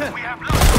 Listen. We have lost.